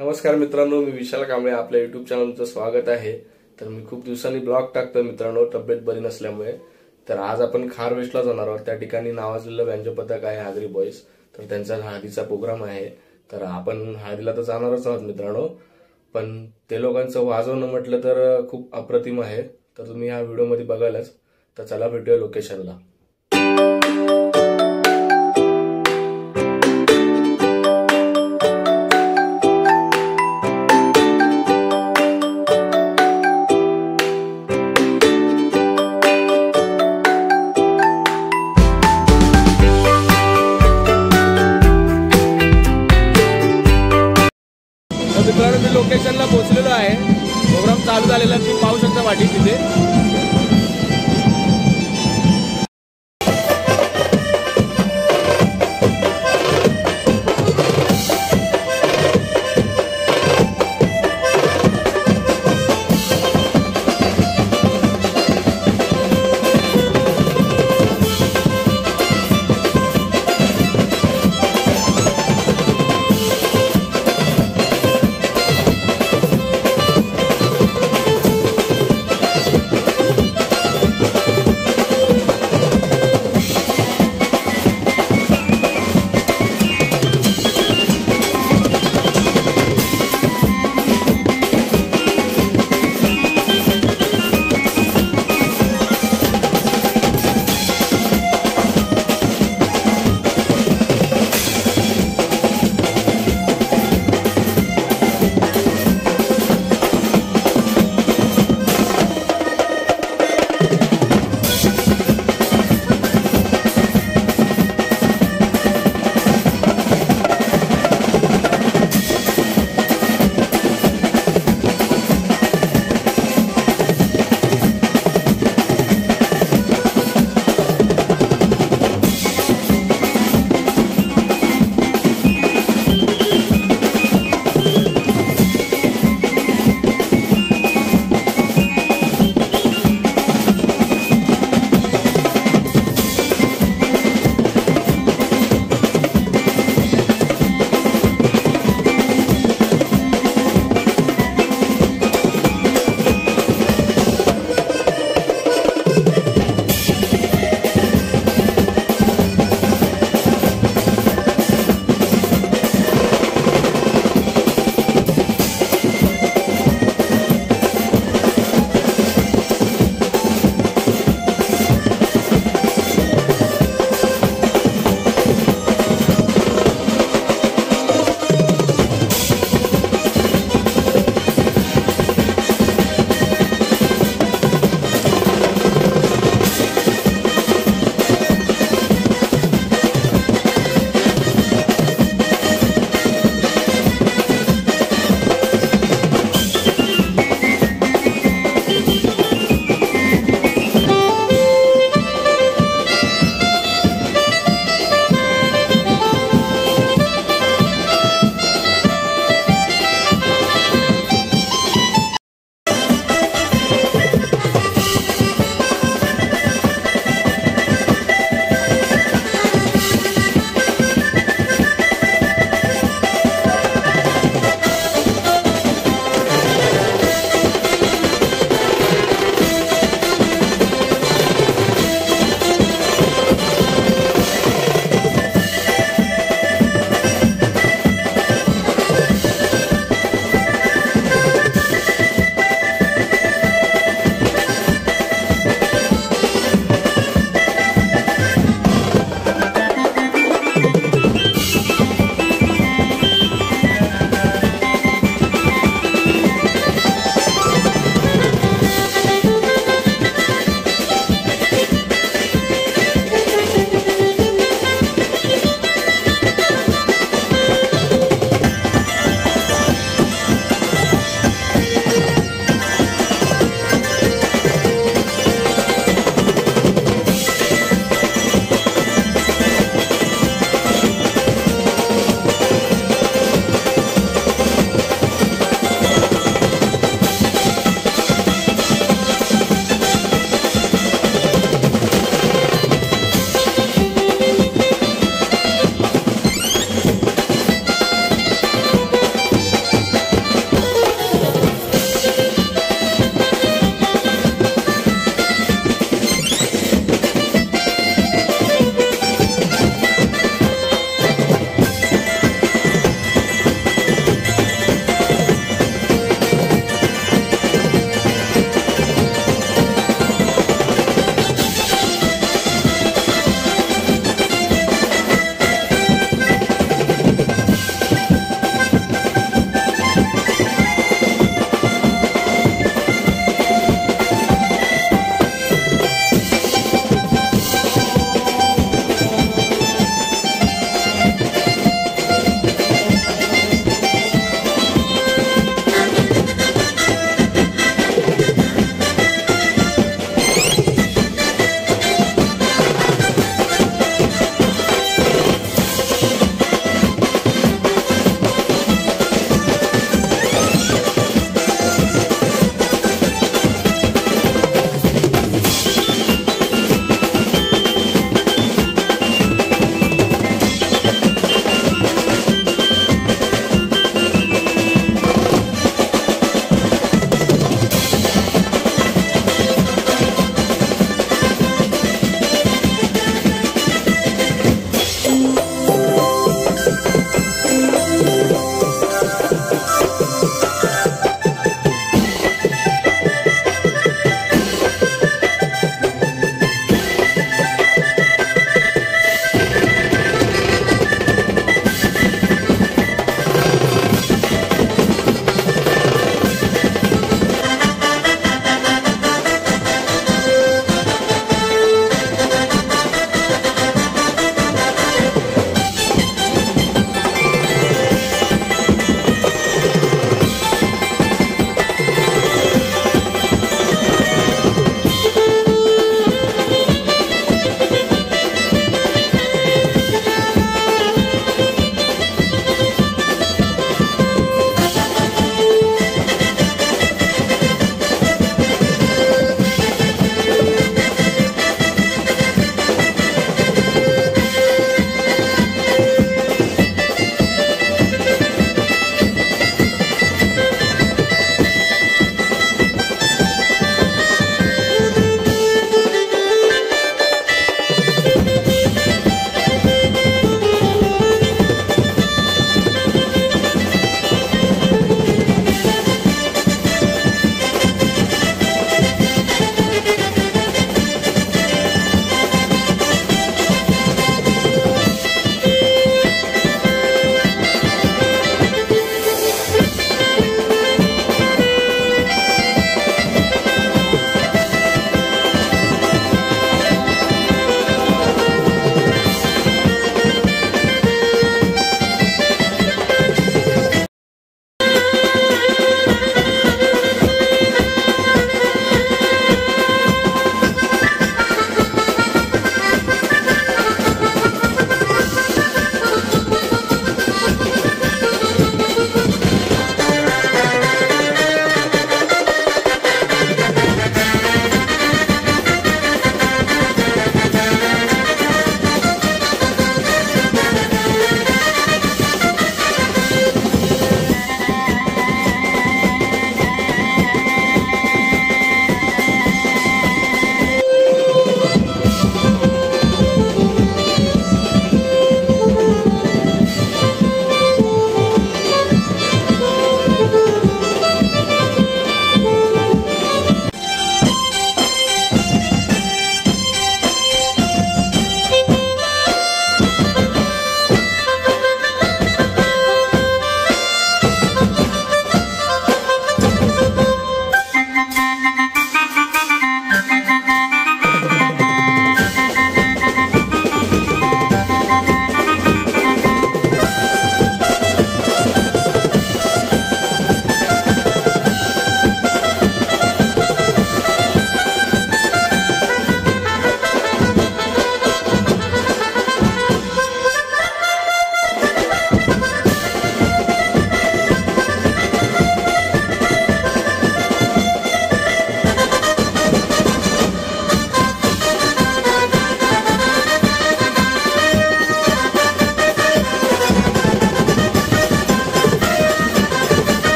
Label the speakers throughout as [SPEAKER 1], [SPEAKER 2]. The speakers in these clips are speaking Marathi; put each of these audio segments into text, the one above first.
[SPEAKER 1] नमस्कार मित्रांनो मी विशाल कांबळे आपल्या युट्यूब चॅनलचं स्वागत आहे. तर मी खूप दिवसांनी ब्लॉग टाकतोय मित्रांनो तब्येत बरी नसल्यामुळे. तर आज आपण खारवेशला जाणार आहोत. त्या ठिकाणी नावाजलेलं व्यंजन पथक आहे हागरी बॉईज तर त्यांचा हळदीचा प्रोग्राम आहे. तर आपण हळदीला तर जाणारच आहोत मित्रांनो. पण ते लोकांचं वाजवणं म्हटलं तर खूप अप्रतिम आहे. तर तुम्ही ह्या व्हिडिओमध्ये बघालच. तर चला भेटूया लोकेशनला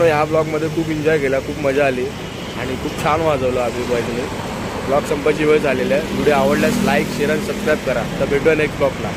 [SPEAKER 1] मित्रांनो ह्या ब्लॉगमध्ये खूप एन्जॉय केला खूप मजा आली आणि खूप छान वाजवलं आम्ही बॉईजने ब्लॉग संपायची वेळ झालेली आहे. व्हिडिओ आवडल्यास लाईक शेअर आणि सबस्क्राईब करा. तर भेटूया नेक्स्ट ब्लॉगला